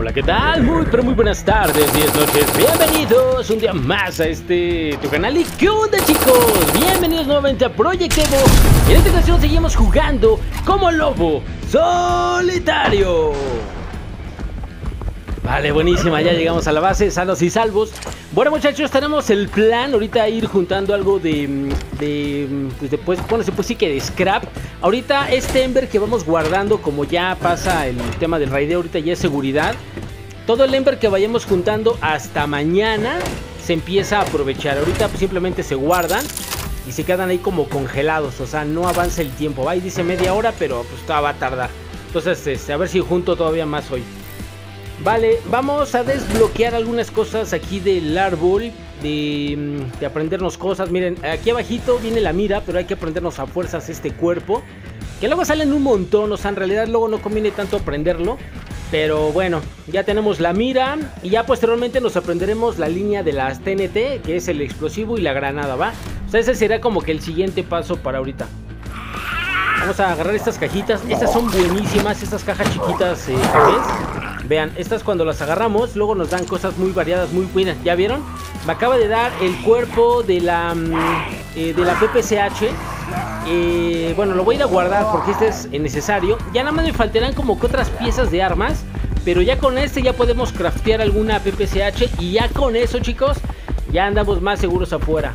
Hola, ¿qué tal? Muy, pero muy buenas tardes, días, noches. Bienvenidos un día más a este tu canal. ¿Y qué onda, chicos? Bienvenidos nuevamente a Project Evo. En esta ocasión seguimos jugando como lobo solitario. Vale, buenísima, ya llegamos a la base, sanos y salvos. Bueno, muchachos, tenemos el plan ahorita ir juntando algo de, de, pues, de pues, bueno, pues sí que de scrap. Ahorita este Ember que vamos guardando, como ya pasa el tema del raideo, ahorita ya es seguridad. Todo el Ember que vayamos juntando hasta mañana se empieza a aprovechar. Ahorita pues, simplemente se guardan y se quedan ahí como congelados, o sea, no avanza el tiempo. Va y dice media hora, pero pues todavía va a tardar. Entonces, este, a ver si junto todavía más hoy. Vale, vamos a desbloquear algunas cosas aquí del árbol. De, de, aprendernos cosas. Miren, aquí abajito viene la mira, pero hay que aprendernos a fuerzas este cuerpo. Que luego salen un montón, o sea, en realidad luego no conviene tanto aprenderlo. Pero bueno, ya tenemos la mira y ya posteriormente nos aprenderemos la línea de las TNT, que es el explosivo y la granada, ¿va? O sea, ese será como que el siguiente paso para ahorita. Vamos a agarrar estas cajitas. Estas son buenísimas, estas cajas chiquitas, eh. Vean, estas cuando las agarramos, luego nos dan cosas muy variadas, muy buenas. ¿Ya vieron? Me acaba de dar el cuerpo de la, eh, de la PPCH. Eh, bueno, lo voy a ir a guardar porque este es necesario. Ya nada más me faltarán como que otras piezas de armas. Pero ya con este ya podemos craftear alguna PPCH. Y ya con eso, chicos, ya andamos más seguros afuera.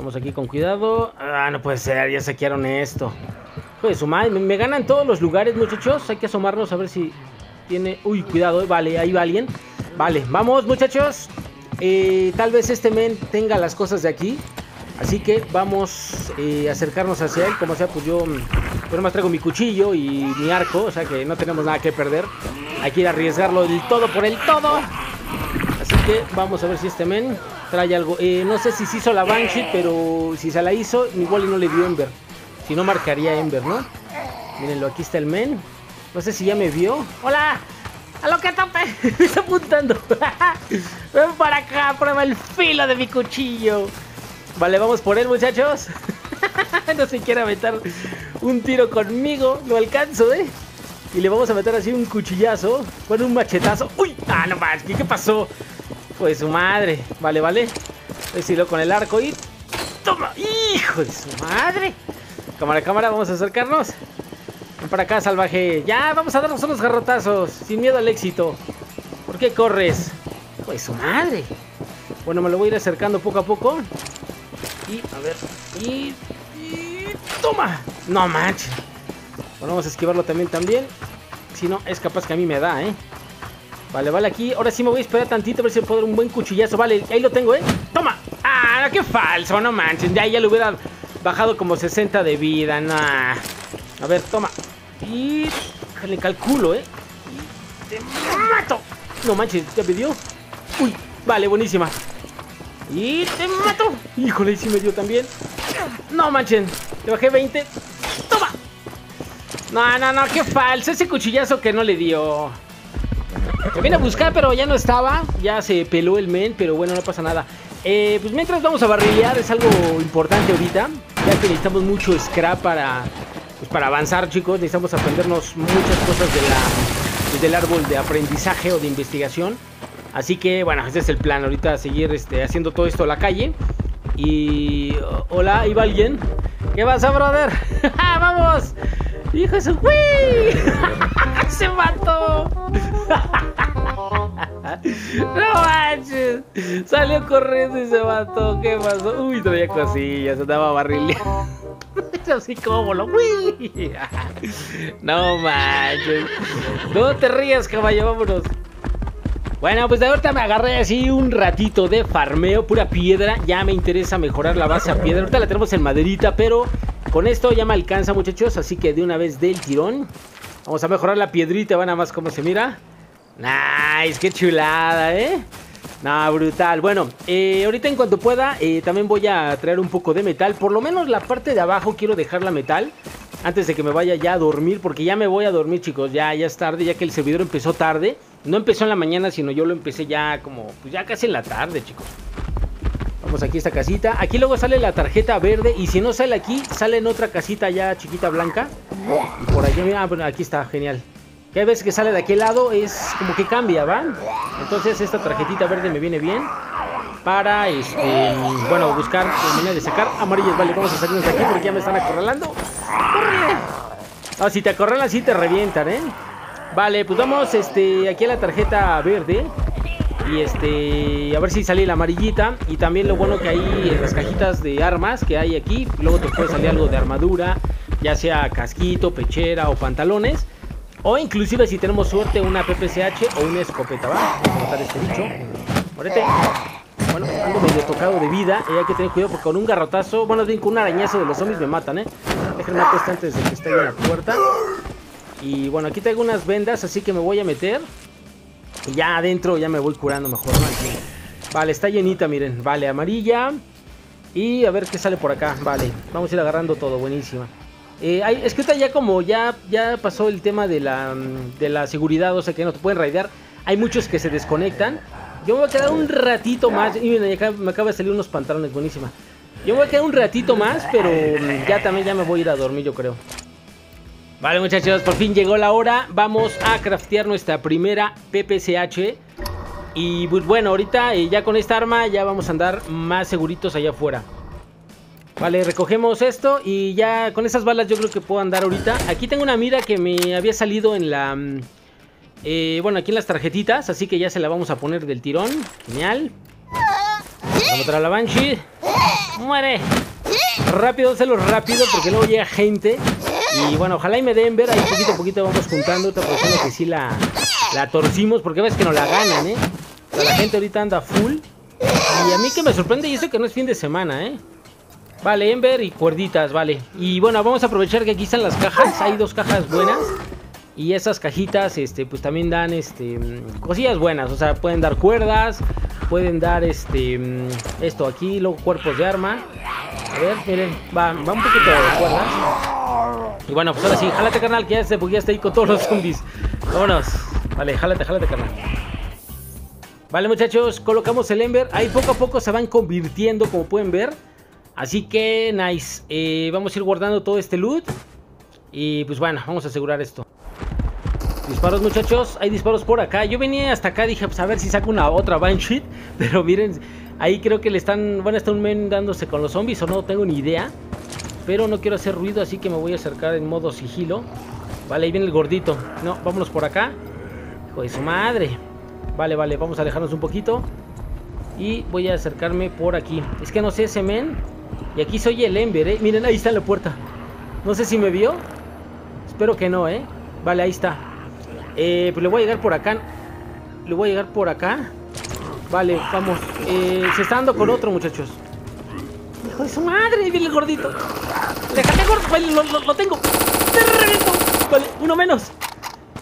Vamos aquí con cuidado. Ah, no puede ser, ya saquearon esto. Pues su madre, me, me ganan todos los lugares, muchachos. Hay que asomarnos a ver si tiene... Uy, cuidado, vale, ahí va alguien. Vale, vamos, muchachos. Eh, tal vez este men tenga las cosas de aquí. Así que vamos eh, a acercarnos hacia él. Como sea, pues yo, yo nomás traigo mi cuchillo y mi arco. O sea que no tenemos nada que perder. Hay que ir a arriesgarlo del todo por el todo. Así que vamos a ver si este men trae algo. Eh, no sé si se hizo la Banshee, pero si se la hizo, igual no le dio Ember. Si no, marcaría Ember, ¿no? Mírenlo, aquí está el men. No sé si ya me vio. ¡Hola! ¡A lo que tope! Me está apuntando. Ven para acá, prueba el filo de mi cuchillo. Vale, vamos por él, muchachos. no se quiere aventar un tiro conmigo. Lo alcanzo, ¿eh? Y le vamos a meter así un cuchillazo. Bueno, un machetazo. ¡Uy! ¡Ah, no más! ¿Qué, qué pasó? Pues su madre. Vale, vale. Decirlo con el arco y. ¡Toma! ¡Hijo de su madre! Cámara, cámara, vamos a acercarnos. Ven para acá, salvaje. Ya, vamos a darnos unos garrotazos. Sin miedo al éxito. ¿Por qué corres? Pues su madre. Bueno, me lo voy a ir acercando poco a poco. Y, a ver. Y. y ¡Toma! No manches. Bueno, vamos a esquivarlo también, también. Si no, es capaz que a mí me da, ¿eh? Vale, vale, aquí. Ahora sí me voy a esperar tantito a ver si puedo dar un buen cuchillazo. Vale, ahí lo tengo, ¿eh? ¡Toma! ¡Ah, qué falso! No manches. Ya, ya le hubiera bajado como 60 de vida. Nah. A ver, toma. Y le calculo, ¿eh? Y te mato. No manches, ¿ya me dio? Uy, vale, buenísima. Y te mato. Híjole, sí me dio también. No manchen. Le bajé 20. ¡Toma! No, no, no, qué falso. Ese cuchillazo que no le dio. Vine a buscar, pero ya no estaba. Ya se peló el men, pero bueno, no pasa nada. Eh, pues mientras vamos a barrilear, es algo importante ahorita. Ya que necesitamos mucho scrap para, pues para avanzar, chicos. Necesitamos aprendernos muchas cosas de la, del árbol de aprendizaje o de investigación. Así que, bueno, ese es el plan. Ahorita seguir este, haciendo todo esto a la calle. Y... Hola, ¿ahí va alguien? ¿Qué pasa, brother? ¡Vamos! ¡Hijo de su... ¡Se mató! ¡No manches! Salió corriendo y se mató. ¿Qué pasó? Uy, traía cosillas, andaba barrileando. Así como lo. ¡Uy! No manches. No te rías, caballo, vámonos. Bueno, pues de ahorita me agarré así un ratito de farmeo, pura piedra. Ya me interesa mejorar la base a piedra. Ahorita la tenemos en maderita, pero con esto ya me alcanza, muchachos. Así que de una vez del tirón. Vamos a mejorar la piedrita, va nada más como se mira. Nice, qué chulada, ¿eh? No, brutal. Bueno, eh, ahorita en cuanto pueda, eh, también voy a traer un poco de metal. Por lo menos la parte de abajo quiero dejarla metal. Antes de que me vaya ya a dormir, porque ya me voy a dormir, chicos. Ya, ya es tarde, ya que el servidor empezó tarde. No empezó en la mañana, sino yo lo empecé ya como, pues ya casi en la tarde, chicos. Vamos aquí a esta casita. Aquí luego sale la tarjeta verde. Y si no sale aquí, sale en otra casita ya chiquita blanca. Y por allá, mira, bueno, aquí está, genial. Que hay veces que sale de aquel lado, es como que cambia, ¿va? Entonces esta tarjetita verde me viene bien para, este, bueno, buscar manera de sacar amarillas. Vale, vamos a salirnos de aquí porque ya me están acorralando. ¡Corre! Ah, si te acorralan, sí te revientan, ¿eh? Vale, pues vamos este, aquí a la tarjeta verde. Y este, a ver si sale la amarillita. Y también lo bueno que hay en las cajitas de armas que hay aquí. Luego te puede salir algo de armadura, ya sea casquito, pechera o pantalones. O inclusive si tenemos suerte una PPCH o una escopeta, ¿va? Vamos a matar este bicho. Morete. Bueno, ando medio tocado de vida y hay que tener cuidado porque con un garrotazo, bueno, bien con un arañazo de los zombies me matan, ¿eh? Déjenme apuesta antes de que esté en la puerta. Y bueno, aquí tengo unas vendas, así que me voy a meter. Y ya adentro ya me voy curando mejor, ¿no? Vale, está llenita, miren. Vale, amarilla. Y a ver qué sale por acá. Vale, vamos a ir agarrando todo, buenísima. Eh, es que ahorita ya como ya, ya pasó el tema de la, de la seguridad, o sea que no te pueden raidear. Hay muchos que se desconectan. Yo me voy a quedar un ratito más. Y miren, acá me acaba de salir unos pantalones, buenísima. Yo me voy a quedar un ratito más, pero ya también ya me voy a ir a dormir, yo creo. Vale muchachos, por fin llegó la hora. Vamos a craftear nuestra primera PPCH. Y pues bueno, ahorita eh, ya con esta arma ya vamos a andar más seguritos allá afuera. Vale, recogemos esto y ya con esas balas yo creo que puedo andar ahorita. Aquí tengo una mira que me había salido en la... Mm, eh, bueno, aquí en las tarjetitas, así que ya se la vamos a poner del tirón. Genial. Vamos a la Banshee. ¡Muere! Rápido, hazlo rápido porque luego llega gente y bueno, ojalá y me den ver, ahí poquito a poquito vamos juntando otra persona que sí la, la torcimos, porque ves que no la ganan, ¿eh? la gente ahorita anda full. Y a mí que me sorprende y eso que no es fin de semana, ¿eh? Vale, Ember y cuerditas, vale. Y bueno, vamos a aprovechar que aquí están las cajas, hay dos cajas buenas. Y esas cajitas, este, pues también dan, este, cosillas buenas. O sea, pueden dar cuerdas, pueden dar, este, esto aquí, luego cuerpos de arma. A ver, miren, va, va un poquito de cuerdas. Y bueno, pues ahora sí, jálate carnal, que ya se está ahí con todos los zombies. Vámonos. Vale, jálate, jálate carnal. Vale muchachos, colocamos el Ember. Ahí poco a poco se van convirtiendo, como pueden ver. Así que, nice. Eh, vamos a ir guardando todo este loot. Y pues bueno, vamos a asegurar esto. Disparos muchachos, hay disparos por acá. Yo venía hasta acá, dije, pues a ver si saco una otra Banshee. Pero miren, ahí creo que le están, van a estar un men dándose con los zombies o no tengo ni idea. Pero no quiero hacer ruido, así que me voy a acercar en modo sigilo. Vale, ahí viene el gordito. No, vámonos por acá. Hijo de su madre. Vale, vale, vamos a alejarnos un poquito. Y voy a acercarme por aquí. Es que no sé ese men. Y aquí soy el Ember, ¿eh? Miren, ahí está la puerta. No sé si me vio. Espero que no, ¿eh? Vale, ahí está. Eh, pues le voy a llegar por acá. Le voy a llegar por acá. Vale, vamos. Eh, se está dando con otro, muchachos. Hijo de su madre, viene el gordito. Déjate gordo, vale, lo, tengo. Te reviento. Vale, uno menos.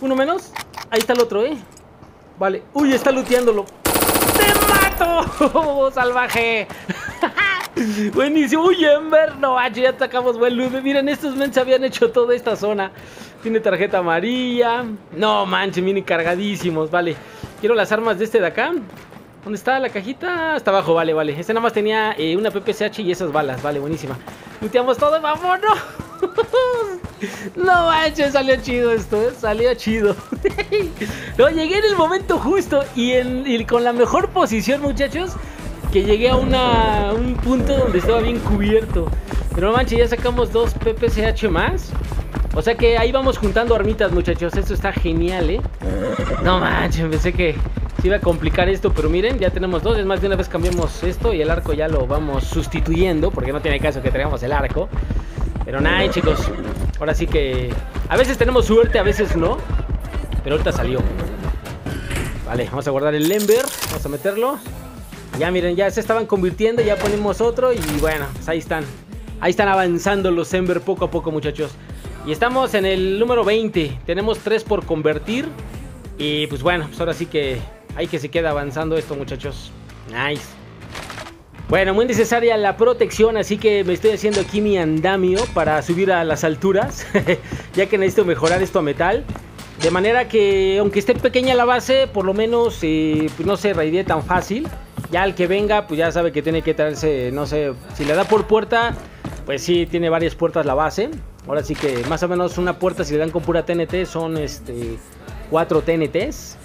Uno menos. Ahí está el otro, eh. Vale. Uy, está luteándolo. ¡Te mato! ¡Salvaje! Buenísimo. Uy, Ember. No, ya atacamos buen loot. Miren, estos men se habían hecho toda esta zona. Tiene tarjeta amarilla. No, manches, miren, cargadísimos. Vale. Quiero las armas de este de acá. ¿Dónde está la cajita? Hasta abajo, vale, vale. Este nada más tenía eh, una PPCH y esas balas, vale, buenísima. Luteamos todo, vámonos. no manches, salió chido esto, ¿eh? salió chido. no, llegué en el momento justo y, en, con la mejor posición, muchachos. Que llegué a una, un punto donde estaba bien cubierto. Pero no manches, ya sacamos dos PPCH más. O sea que ahí vamos juntando armitas, muchachos. Esto está genial, ¿eh? No manches, pensé que se iba a complicar esto, pero miren, ya tenemos dos. Es más, de una vez cambiamos esto y el arco ya lo vamos sustituyendo, porque no tiene caso que traigamos el arco. Pero nada, chicos, ahora sí que a veces tenemos suerte, a veces no. Pero ahorita salió. Vale, vamos a guardar el Ember, vamos a meterlo. Ya miren, ya se estaban convirtiendo, ya ponemos otro y bueno, pues ahí están. Ahí están avanzando los Ember poco a poco, muchachos. Y estamos en el número 20. Tenemos 3 por convertir. Y pues bueno, pues ahora sí que hay que se queda avanzando esto, muchachos. Nice. Bueno, muy necesaria la protección, así que me estoy haciendo aquí mi andamio para subir a las alturas, ya que necesito mejorar esto a metal. De manera que, aunque esté pequeña la base, por lo menos eh, pues no se raidee tan fácil. Ya el que venga, pues ya sabe que tiene que traerse, no sé, si le da por puerta, pues sí, tiene varias puertas la base. Ahora sí que más o menos una puerta si le dan con pura TNT son este 4 TNTs.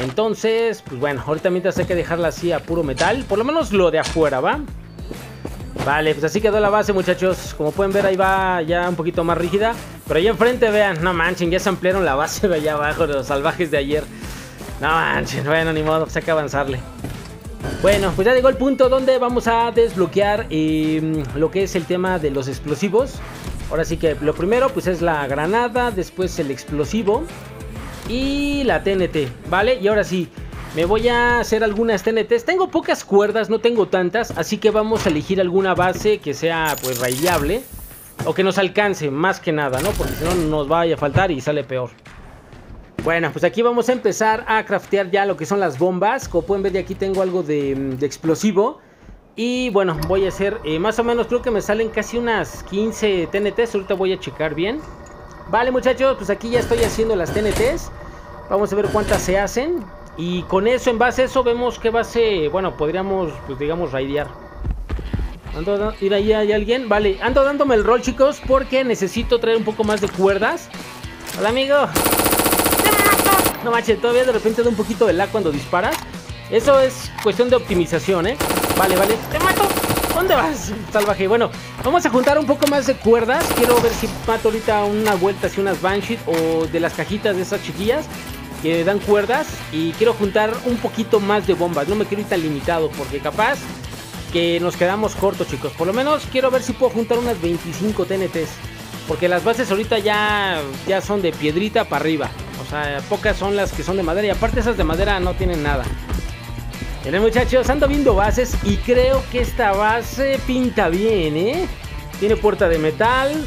Entonces, pues bueno, ahorita mientras hay que dejarla así a puro metal. Por lo menos lo de afuera, ¿va? Vale, pues así quedó la base, muchachos. Como pueden ver, ahí va ya un poquito más rígida. Pero ahí enfrente, vean, no manchen, ya se ampliaron la base de allá abajo de los salvajes de ayer. No manchen, bueno, ni modo, pues hay que avanzarle. Bueno, pues ya llegó el punto donde vamos a desbloquear em, lo que es el tema de los explosivos. Ahora sí que lo primero pues es la granada, después el explosivo y la TNT, ¿vale? Y ahora sí, me voy a hacer algunas TNTs. Tengo pocas cuerdas, no tengo tantas, así que vamos a elegir alguna base que sea pues rayable o que nos alcance más que nada, ¿no? Porque si no nos vaya a faltar y sale peor. Bueno, pues aquí vamos a empezar a craftear ya lo que son las bombas. Como pueden ver, de aquí tengo algo de, explosivo. Y bueno, voy a hacer eh, más o menos, creo que me salen casi unas 15 TNTs. Ahorita voy a checar bien. Vale, muchachos, pues aquí ya estoy haciendo las TNTs. Vamos a ver cuántas se hacen. Y con eso, en base a eso, vemos qué base, bueno, podríamos, pues digamos, raidear. Ando, ir ahí hay alguien. Vale, ando dándome el rol, chicos, porque necesito traer un poco más de cuerdas. Hola, amigo. No manches, todavía de repente da un poquito de lag cuando disparas. Eso es cuestión de optimización, ¿eh? Vale, vale. ¡Te mato! ¿Dónde vas, salvaje? Bueno, vamos a juntar un poco más de cuerdas. Quiero ver si mato ahorita una vuelta, así unas Banshee o de las cajitas de esas chiquillas que dan cuerdas. Y quiero juntar un poquito más de bombas. No me quiero ir tan limitado porque capaz que nos quedamos cortos, chicos. Por lo menos quiero ver si puedo juntar unas 25 TNTs. Porque las bases ahorita ya, ya son de piedrita para arriba. O sea, pocas son las que son de madera. Y aparte esas de madera no tienen nada. Miren muchachos, ando viendo bases y creo que esta base pinta bien, ¿eh? Tiene puerta de metal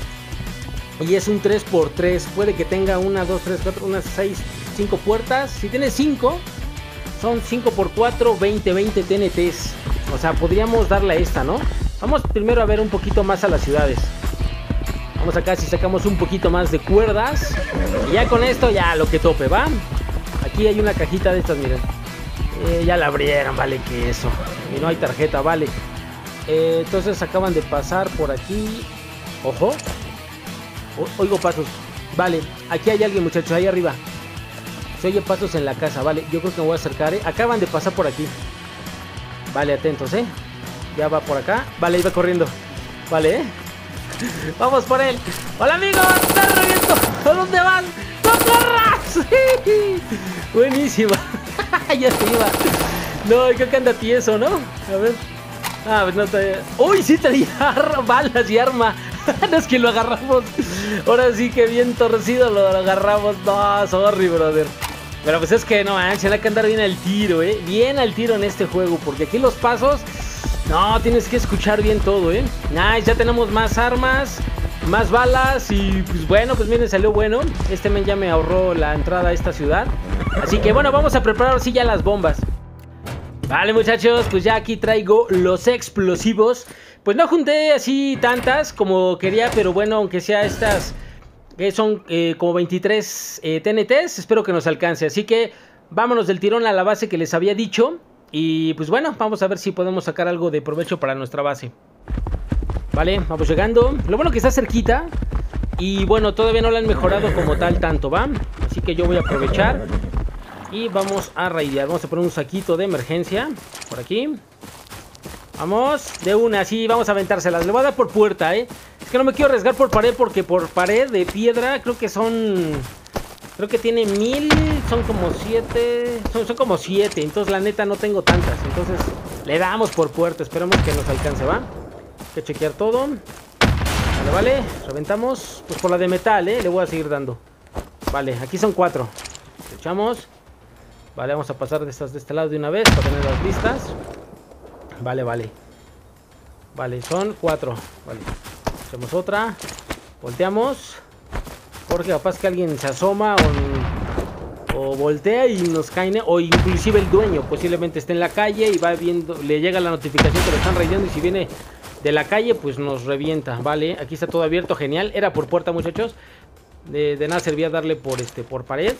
y es un 3x3. Puede que tenga una, 2, 3, 4, unas 6, 5 puertas. Si tiene 5, son 5x4, 20, 20 TNTs. O sea, podríamos darle a esta, ¿no? Vamos primero a ver un poquito más a las ciudades. Vamos acá si sacamos un poquito más de cuerdas. Y ya con esto ya lo que tope, ¿va? Aquí hay una cajita de estas, miren. Eh, ya la abrieron, vale que eso. Y no hay tarjeta, vale. Eh, entonces acaban de pasar por aquí. Ojo. oigo pasos. Vale, aquí hay alguien, muchachos, ahí arriba. Se oye pasos en la casa, vale. Yo creo que me voy a acercar, ¿eh? Acaban de pasar por aquí. Vale, atentos, ¿eh? Ya va por acá. Vale, iba corriendo. Vale, ¿eh? Vamos por él. Hola, amigo. Está reviento. ¿A dónde van? ¡No! Buenísima. ya se iba. No, creo que anda tieso, ¿no? A ver. Ah, pues no está. ¡Uy! Sí traía balas y arma. no es que lo agarramos. Ahora sí que bien torcido lo agarramos. No, sorry, brother. Pero pues es que no manches, hay que andar bien al tiro, ¿eh? Bien al tiro en este juego. Porque aquí los pasos no, tienes que escuchar bien todo, ¿eh? Nice, ya tenemos más armas, más balas y pues bueno, pues miren, salió bueno. Este men ya me ahorró la entrada a esta ciudad. Así que bueno, vamos a preparar así ya las bombas. Vale muchachos, pues ya aquí traigo los explosivos. Pues no junté así tantas como quería, pero bueno, aunque sea estas que son eh, como 23 eh, TNTs, espero que nos alcance. Así que vámonos del tirón a la base que les había dicho. Y pues bueno, vamos a ver si podemos sacar algo de provecho para nuestra base. Vale, vamos llegando. Lo bueno que está cerquita. Y bueno, todavía no la han mejorado como tal tanto, ¿va? Así que yo voy a aprovechar. Y vamos a raidear. Vamos a poner un saquito de emergencia. Por aquí. Vamos. De una, sí, vamos a aventárselas. Le voy a dar por puerta, ¿eh? Es que no me quiero arriesgar por pared porque por pared de piedra creo que son Creo que tiene mil, son como siete, son, son como siete, entonces la neta no tengo tantas, entonces le damos por puerta, esperamos que nos alcance, ¿va? Que chequear todo. Vale, vale, reventamos, pues por la de metal, ¿eh? Le voy a seguir dando. Vale, aquí son cuatro. Echamos. Vale, vamos a pasar de estas de este lado de una vez para tenerlas listas. Vale, vale. Vale, son cuatro. Vale. Echamos otra. Volteamos. Porque capaz que alguien se asoma o, voltea y nos cae, o inclusive el dueño posiblemente esté en la calle y va viendo, le llega la notificación que lo están rayando y si viene de la calle pues nos revienta, ¿vale? Aquí está todo abierto, genial, era por puerta muchachos, de, nada servía darle por, este, por pared,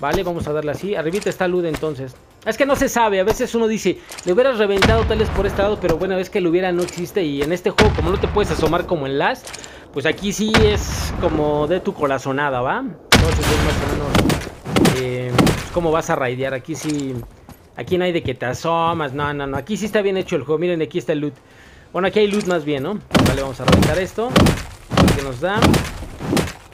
¿vale? Vamos a darle así, arribita está luz entonces. Es que no se sabe, a veces uno dice, le hubieras reventado tal vez por este lado, pero bueno, es que lo hubiera no existe y en este juego como no te puedes asomar como en Last, pues aquí sí es como de tu corazonada, ¿va? Entonces es más o menos eh, cómo vas a raidear. Aquí sí, aquí no hay de que te asomas, no, no, no. Aquí sí está bien hecho el juego, miren, aquí está el loot. Bueno, aquí hay loot más bien, ¿no? Vale, vamos a reventar esto. ¿Qué nos da?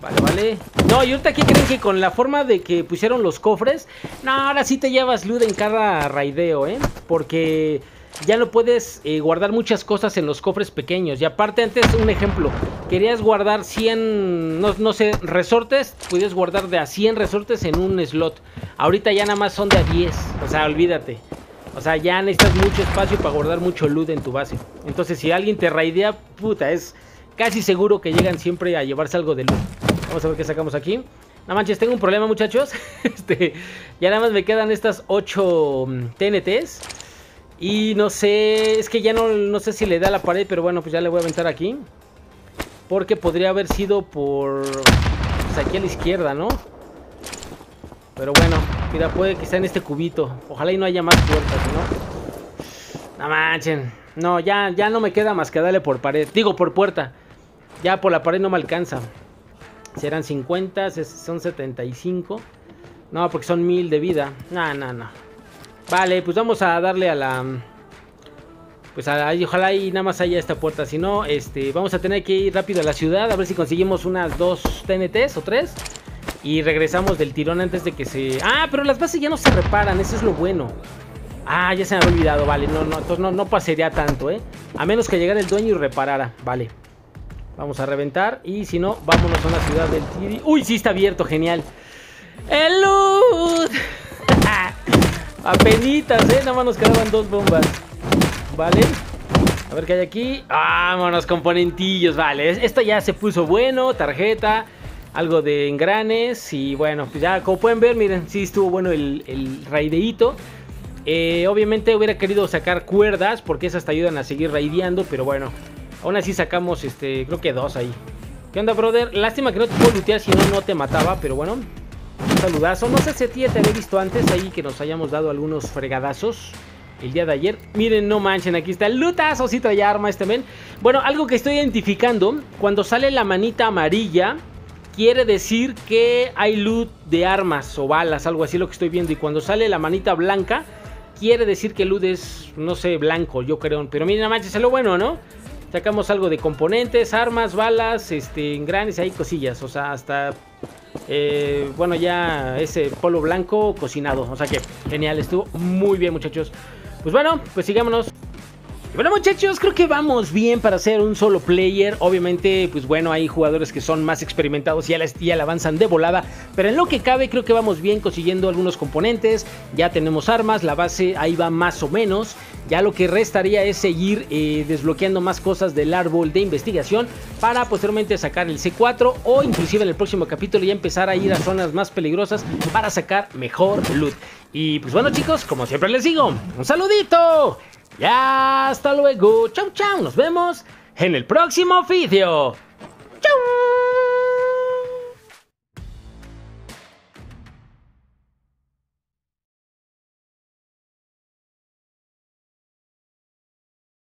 Vale, vale. No, y ahorita aquí creen que con la forma de que pusieron los cofres, no, ahora sí te llevas loot en cada raideo, ¿eh? Porque ya no puedes eh, guardar muchas cosas en los cofres pequeños. Y aparte, antes, un ejemplo, querías guardar 100, no, no sé, resortes, puedes guardar de a 100 resortes en un slot. Ahorita ya nada más son de a 10, o sea, olvídate. O sea, ya necesitas mucho espacio para guardar mucho loot en tu base. Entonces, si alguien te raidea, puta, es casi seguro que llegan siempre a llevarse algo de loot. Vamos a ver qué sacamos aquí. No manches, tengo un problema, muchachos. este, ya nada más me quedan estas 8 TNTs. Y no sé, es que ya no, no sé si le da la pared, pero bueno, pues ya le voy a aventar aquí. Porque podría haber sido por... Pues aquí a la izquierda, ¿no? Pero bueno, mira, puede que sea en este cubito. Ojalá y no haya más puertas, ¿no? No manchen. No, ya, ya no me queda más que darle por pared. Digo, por puerta. Ya por la pared no me alcanza. Serán 50, son 75. No, porque son 1000 de vida. No, no, no. Vale, pues vamos a darle a la... Pues a, ojalá y nada más haya esta puerta. Si no, este, vamos a tener que ir rápido a la ciudad. A ver si conseguimos unas dos TNTs o tres. Y regresamos del tirón antes de que se... Ah, pero las bases ya no se reparan. Eso es lo bueno. Ah, ya se me había olvidado. Vale, no, no, entonces no, no pasaría tanto, ¿eh? A menos que llegara el dueño y reparara. Vale. Vamos a reventar. Y si no, vámonos a la ciudad del Tiri. ¡Uy, sí está abierto! Genial. ¡El loot! Apenitas, ¿eh? Nada más nos quedaban dos bombas. Vale. A ver qué hay aquí. Vámonos, componentillos. Vale, esto ya se puso bueno. Tarjeta. Algo de engranes. Y bueno, pues ya como pueden ver, miren, sí estuvo bueno el, el raideíto. Eh, obviamente hubiera querido sacar cuerdas porque esas te ayudan a seguir raideando. Pero bueno, aún así sacamos, este, creo que dos ahí. ¿Qué onda, brother? Lástima que no te puedo lootear si no, no te mataba. Pero bueno, un saludazo. No sé si a ti te había visto antes ahí que nos hayamos dado algunos fregadazos el día de ayer. Miren, no manchen, aquí está el lutazo, sí trae arma este men. Bueno, algo que estoy identificando, cuando sale la manita amarilla, quiere decir que hay loot de armas o balas, algo así lo que estoy viendo. Y cuando sale la manita blanca, quiere decir que el loot es, no sé, blanco, yo creo. Pero miren, manches, es lo bueno, ¿no? Sacamos algo de componentes, armas, balas, este, engranes, hay cosillas, o sea, hasta eh, bueno, ya ese polo blanco cocinado. O sea que genial, estuvo muy bien, muchachos. Pues bueno, pues sigámonos. Bueno muchachos, creo que vamos bien para ser un solo player. Obviamente, pues bueno, hay jugadores que son más experimentados y ya la, avanzan de volada. Pero en lo que cabe, creo que vamos bien consiguiendo algunos componentes. Ya tenemos armas, la base ahí va más o menos. Ya lo que restaría es seguir eh, desbloqueando más cosas del árbol de investigación para posteriormente sacar el C4 o inclusive en el próximo capítulo ya empezar a ir a zonas más peligrosas para sacar mejor loot. Y pues bueno chicos, como siempre les digo, un saludito y hasta luego. Chau chau, nos vemos en el próximo vídeo.